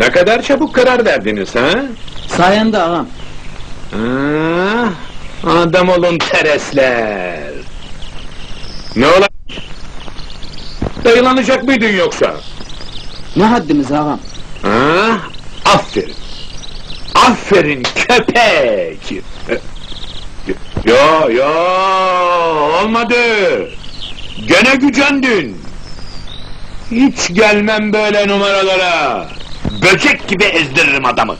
Ne kadar çabuk karar verdiniz ha? Sayende ağam. Ah, adam olun teresler. Ne ola? Dayılanacak mıydın yoksa? Ne haddimiz ağam? Ha? Aferin. Aferin köpek. Yo yo olmadı. Gene gücendin. Hiç gelmem böyle numaralara. Böcek gibi ezdiririm adamı.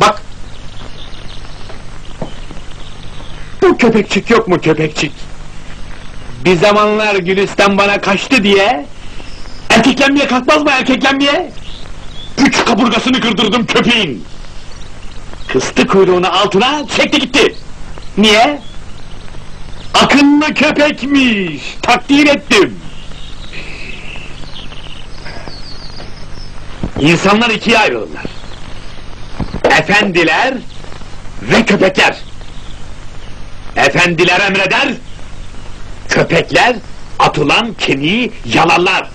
Bak. Bu köpekçik yok mu köpekçik? Bir zamanlar Gülistan bana kaçtı diye Erkeklenmeye kalkmaz mı erkeklenmeye? Üç kaburgasını kırdırdım köpeğin. Kıstı kuyruğunu altına, çekti gitti. Niye? Akıllı köpekmiş, takdir ettim. İnsanlar ikiye ayrılırlar. Efendiler ve köpekler. Efendiler emreder, köpekler atılan kemiği yalarlar.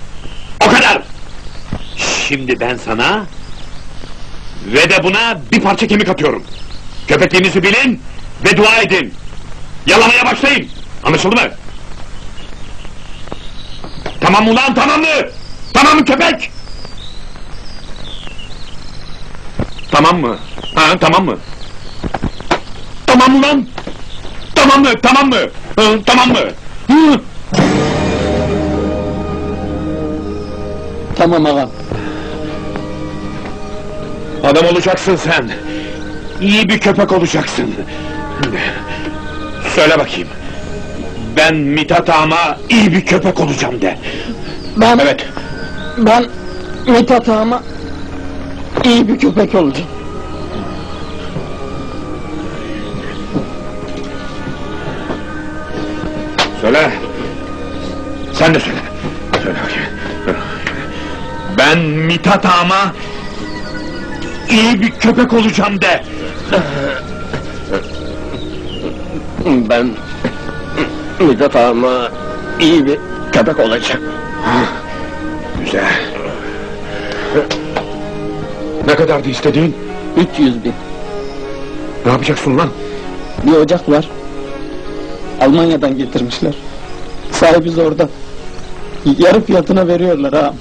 O kadar! Şimdi ben sana ve de buna bir parça kemik atıyorum. Köpekliğinizi bilin ve dua edin. Yalamaya başlayın. Anlaşıldı mı? Tamam ulan tamam mı? Tamam mı köpek? Tamam mı? Ha tamam mı? Tamam ulan? Tamam mı? Tamam mı? Hı, tamam mı? Hı. Tamam ağam. Adam olacaksın sen. İyi bir köpek olacaksın. Söyle bakayım. Ben Mithat Ağam'a iyi bir köpek olacağım de. Ben, Evet. ben Mithat ağama iyi bir köpek olacağım. Söyle. Sen de söyle. Söyle bakayım. Ben Mithat Ağam'a iyi bir köpek olacağım de. Ben Mithat ağama iyi bir köpek olacağım. Güzel. Ne kadardı istediğin? 300 bin. Ne yapacaksın lan? Bir ocak var. Almanya'dan getirmişler. Sahibi orada. Yarı fiyatına veriyorlar ağam.